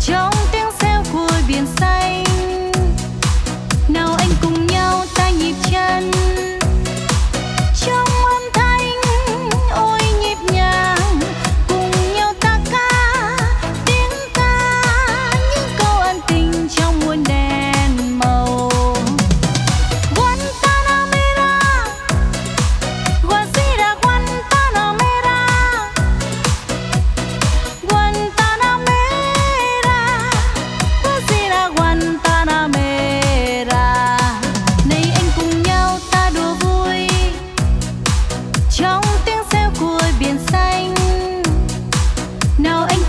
정 No.